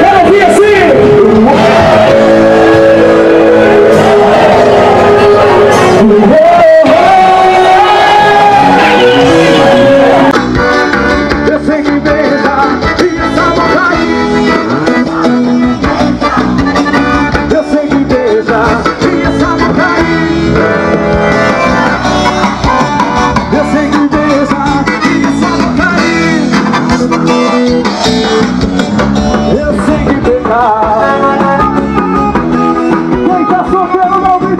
Quero ouvir assim.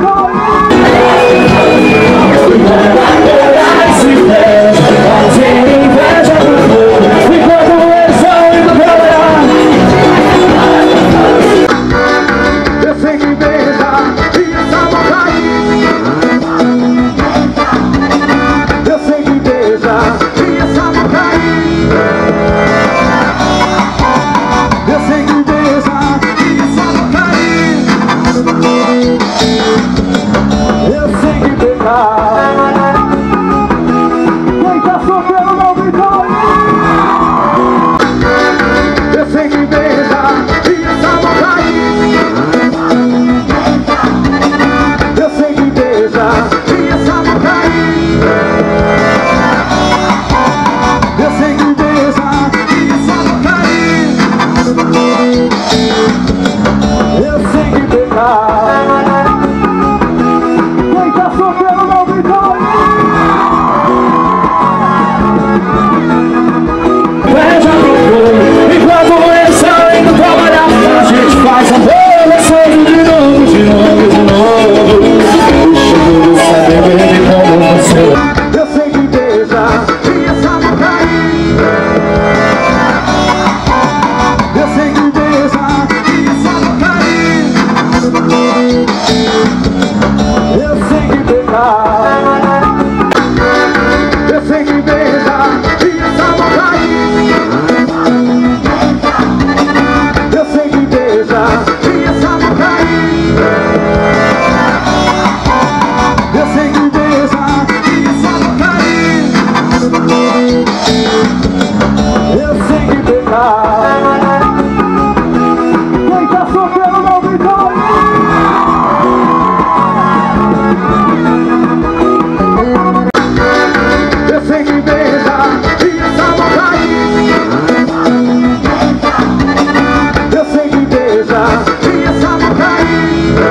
Eu Eu sei que beija Quem tá solteiro ficar.